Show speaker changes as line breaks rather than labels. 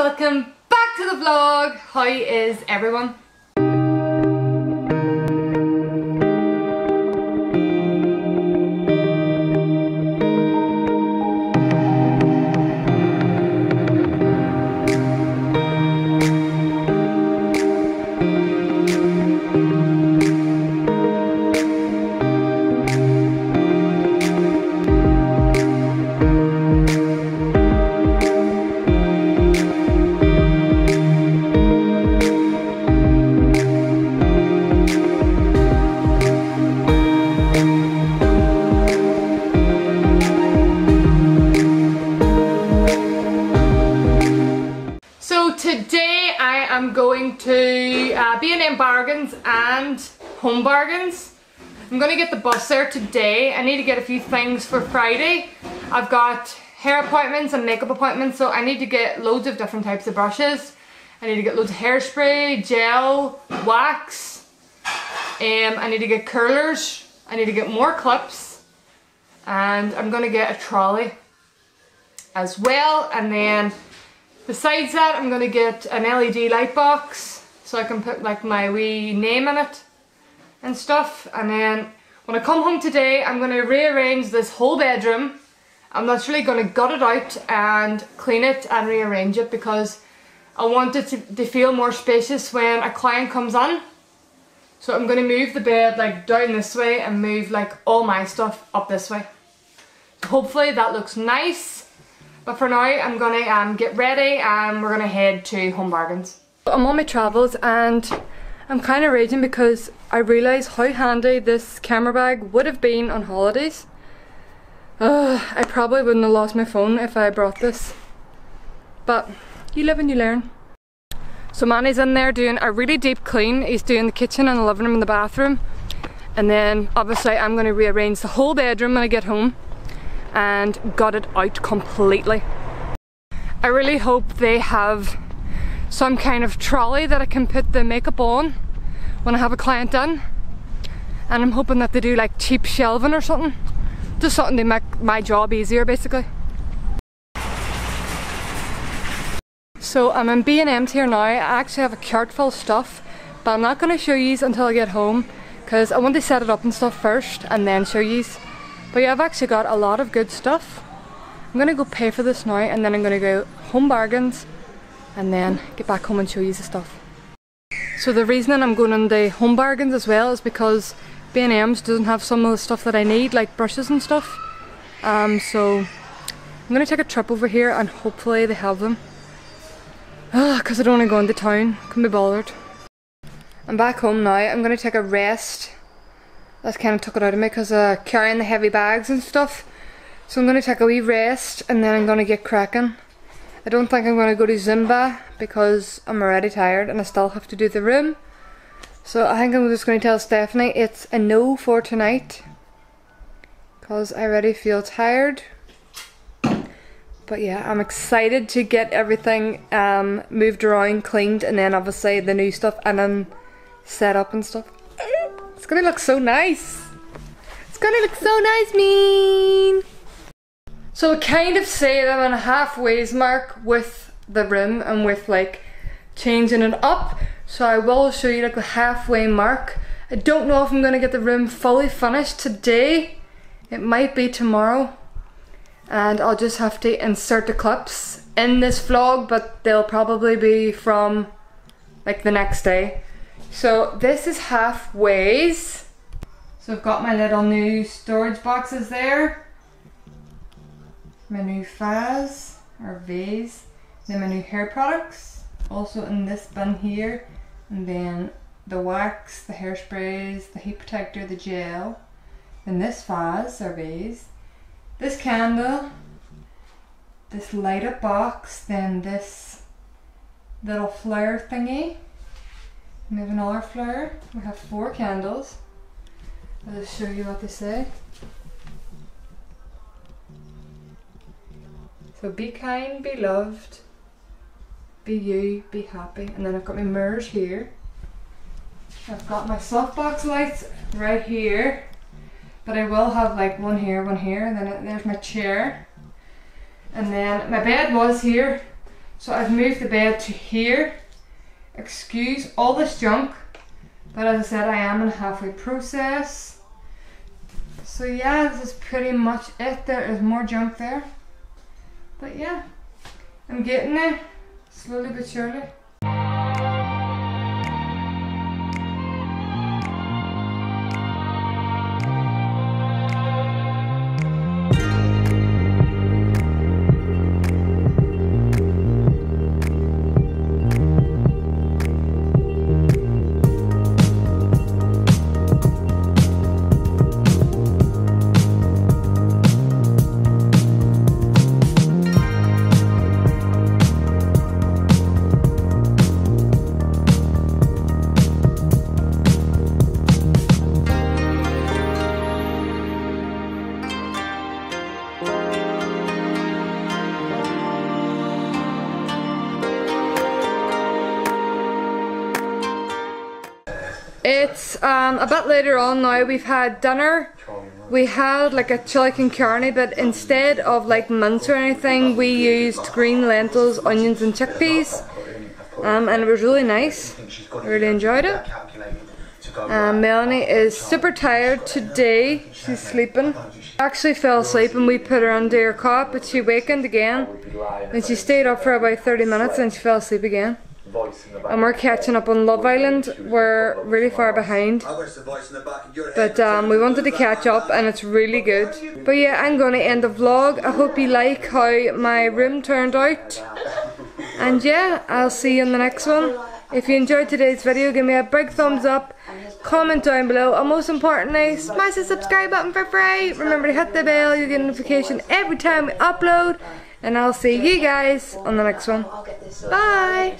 welcome back to the vlog. How is everyone? Today I am going to uh, B&M Bargains and Home Bargains. I'm going to get the bus there today. I need to get a few things for Friday. I've got hair appointments and makeup appointments so I need to get loads of different types of brushes. I need to get loads of hairspray, gel, wax. Um, I need to get curlers. I need to get more clips. And I'm going to get a trolley as well and then Besides that, I'm going to get an LED light box so I can put like my wee name in it and stuff. And then when I come home today, I'm going to rearrange this whole bedroom. I'm literally going to gut it out and clean it and rearrange it because I want it to, to feel more spacious when a client comes on. So I'm going to move the bed like down this way and move like all my stuff up this way. Hopefully that looks nice. But for now, I'm gonna um, get ready and we're gonna head to Home Bargains. I'm on my travels and I'm kind of raging because I realise how handy this camera bag would have been on holidays. Uh, I probably wouldn't have lost my phone if I brought this. But you live and you learn. So Manny's in there doing a really deep clean. He's doing the kitchen and the living room and the bathroom. And then obviously I'm going to rearrange the whole bedroom when I get home and got it out completely. I really hope they have some kind of trolley that I can put the makeup on when I have a client in. And I'm hoping that they do like cheap shelving or something. Just something to make my job easier basically. So I'm in B&M's here now. I actually have a cart full of stuff but I'm not going to show yous until I get home because I want to set it up and stuff first and then show yous. But yeah, I've actually got a lot of good stuff. I'm gonna go pay for this now and then I'm gonna go home bargains and then get back home and show you the stuff. So the reason I'm going on the home bargains as well is because B&M's doesn't have some of the stuff that I need like brushes and stuff. Um, so I'm gonna take a trip over here and hopefully they have them. Because I don't want to go into town, can be bothered. I'm back home now, I'm gonna take a rest that kind of took it out of me because uh, carrying the heavy bags and stuff. So I'm going to take a wee rest and then I'm going to get cracking. I don't think I'm going to go to Zumba because I'm already tired and I still have to do the room. So I think I'm just going to tell Stephanie it's a no for tonight. Because I already feel tired. But yeah, I'm excited to get everything um, moved around, cleaned, and then obviously the new stuff and then set up and stuff. Gonna look so nice. It's gonna look so nice, mean. So I kind of say that on a halfway's mark with the rim and with like changing it up. So I will show you like a halfway mark. I don't know if I'm gonna get the rim fully finished today. It might be tomorrow. And I'll just have to insert the clips in this vlog, but they'll probably be from like the next day. So this is halfways. So I've got my little new storage boxes there. My new Faz or vase. Then my new hair products. Also in this bin here. And then the wax, the hairsprays, the heat protector, the gel. Then this Faz or vase. This candle. This light up box. Then this little flare thingy. We have another flower. We have four candles. I'll just show you what they say. So be kind, be loved, be you, be happy. And then I've got my mirrors here. I've got my softbox lights right here. But I will have like one here, one here, and then there's my chair. And then my bed was here. So I've moved the bed to here. Excuse all this junk. But as I said, I am in a halfway process. So yeah, this is pretty much it. There is more junk there. But yeah, I'm getting there. Slowly but surely. Um, a bit later on now. We've had dinner. We had like a chili con carne, but instead of like mince or anything, we used green lentils, onions, and chickpeas. Um, and it was really nice. I really enjoyed it. Um, Melanie is super tired today. She's sleeping. Actually fell asleep and we put her under her cot, but she wakened again. And she stayed up for about 30 minutes and she fell asleep again. And we're catching up on Love Island. We're really far behind. But um, we wanted to catch up and it's really good. But yeah, I'm going to end the vlog. I hope you like how my room turned out. And yeah, I'll see you in the next one. If you enjoyed today's video, give me a big thumbs up, comment down below, and most importantly, smash the subscribe button for free. Remember to hit the bell, you get a notification every time we upload. And I'll see you guys on the next one. Bye!